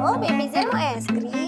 O bebezinho é escrito.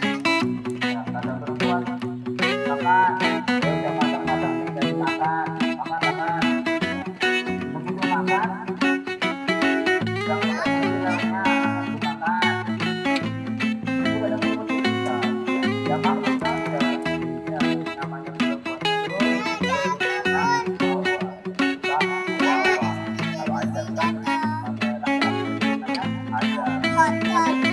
Hot dog.